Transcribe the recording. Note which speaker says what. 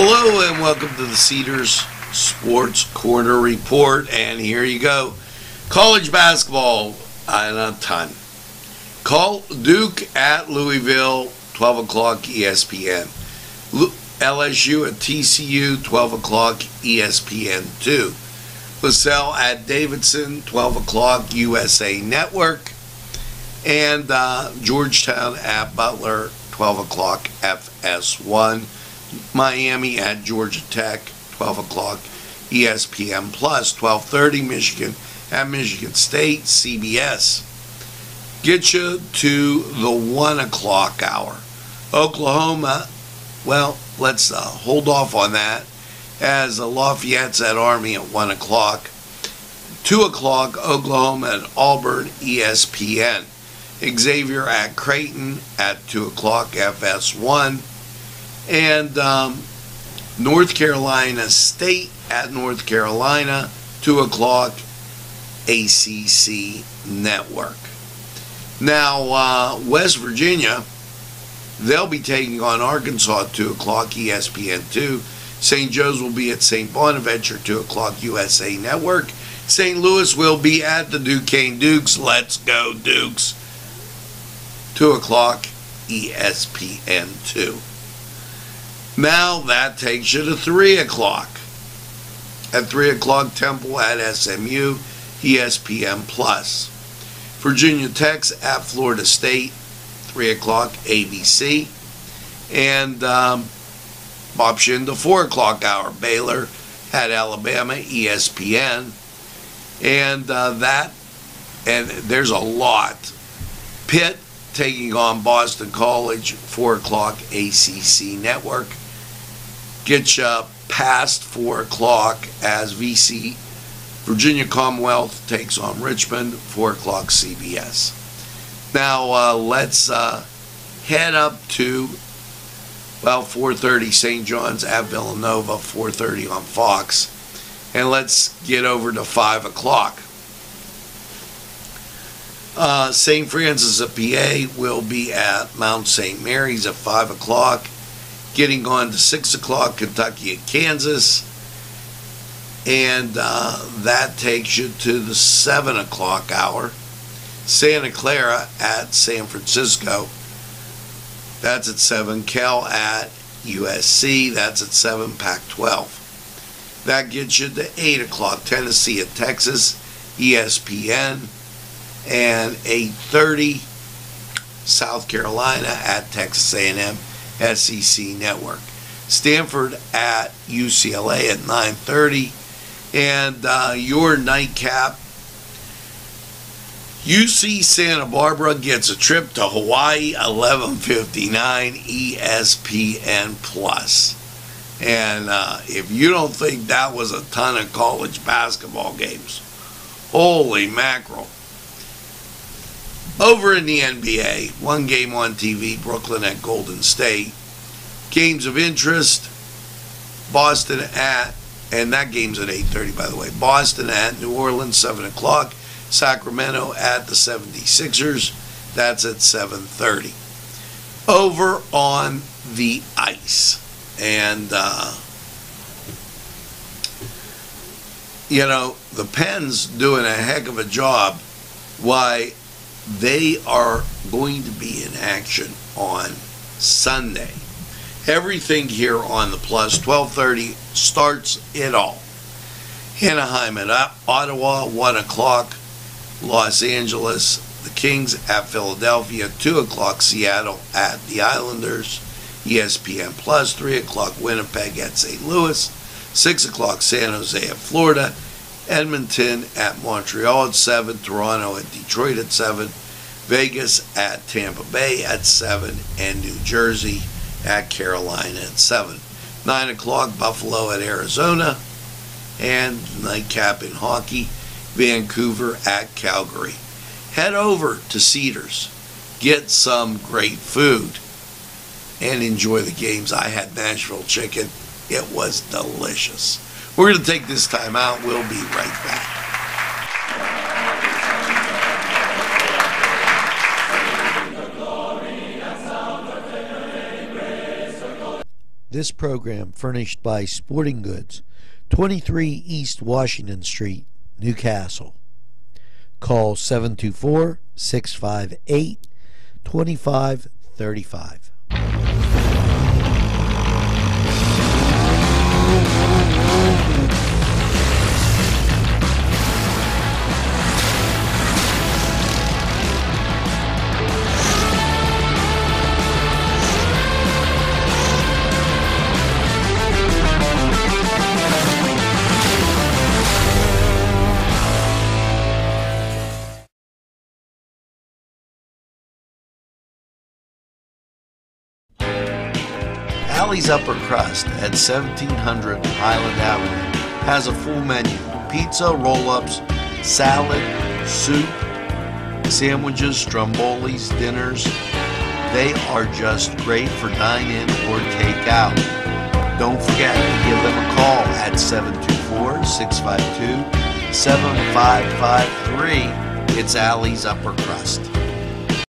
Speaker 1: Hello and welcome to the Cedars Sports Corner Report. And here you go. College basketball, a ton. Call Duke at Louisville, 12 o'clock ESPN. LSU at TCU, 12 o'clock ESPN 2. LaSalle at Davidson, 12 o'clock USA Network. And uh, Georgetown at Butler, 12 o'clock FS1. Miami at Georgia Tech, 12 o'clock ESPN Plus, 12:30 Michigan at Michigan State, CBS. Get you to the one o'clock hour. Oklahoma, well, let's uh, hold off on that as Lafayette's at Army at one o'clock. Two o'clock, Oklahoma at Auburn, ESPN. Xavier at Creighton at two o'clock, FS1 and um, North Carolina State at North Carolina, 2 o'clock, ACC Network. Now, uh, West Virginia, they'll be taking on Arkansas at 2 o'clock, ESPN 2. St. Joe's will be at St. Bonaventure, 2 o'clock, USA Network. St. Louis will be at the Duquesne Dukes. Let's go, Dukes. 2 o'clock, ESPN 2. Now that takes you to 3 o'clock. At 3 o'clock, Temple at SMU, ESPN Plus. Virginia Tech's at Florida State, 3 o'clock, ABC. And um, option the 4 o'clock hour, Baylor at Alabama, ESPN. And uh, that, and there's a lot. Pitt taking on Boston College, 4 o'clock, ACC Network get you past 4 o'clock as VC Virginia Commonwealth takes on Richmond, 4 o'clock CBS. Now uh, let's uh, head up to well 4:30 St. John's at Villanova, 4:30 on Fox, and let's get over to 5 o'clock. Uh, St. Francis of PA will be at Mount St. Mary's at 5 o'clock getting on to 6 o'clock, Kentucky at Kansas. And uh, that takes you to the 7 o'clock hour. Santa Clara at San Francisco. That's at 7. Cal at USC. That's at 7. Pac 12. That gets you to 8 o'clock. Tennessee at Texas. ESPN. And 8.30 South Carolina at Texas A&M SEC Network. Stanford at UCLA at 9:30, and uh, your nightcap. UC Santa Barbara gets a trip to Hawaii, 11:59 ESPN Plus. And uh, if you don't think that was a ton of college basketball games, holy mackerel! Over in the NBA, one game on TV, Brooklyn at Golden State. Games of interest, Boston at, and that game's at 8.30 by the way, Boston at New Orleans, 7 o'clock. Sacramento at the 76ers, that's at 7.30. Over on the ice. And, uh, you know, the Pens doing a heck of a job. Why, they are going to be in action on Sunday. Everything here on the plus 12:30 starts it all. Anaheim at Ottawa, one o'clock. Los Angeles, the Kings at Philadelphia, two o'clock. Seattle at the Islanders. ESPN Plus, three o'clock. Winnipeg at St. Louis, six o'clock. San Jose at Florida, Edmonton at Montreal at 7, Toronto at Detroit at 7, Vegas at Tampa Bay at 7, and New Jersey at Carolina at 7. 9 o'clock, Buffalo at Arizona, and nightcap in hockey, Vancouver at Calgary. Head over to Cedars, get some great food, and enjoy the games. I had Nashville chicken, it was delicious. We're going to take this time out. We'll be right back.
Speaker 2: This program furnished by Sporting Goods, 23 East Washington Street, New Castle. Call 724 658 2535.
Speaker 1: Alley's Upper Crust at 1700 Highland Avenue has a full menu pizza, roll ups, salad, soup, sandwiches, strombolis, dinners. They are just great for dine in or take out. Don't forget to give them a call at 724 652 7553. It's Alley's Upper Crust.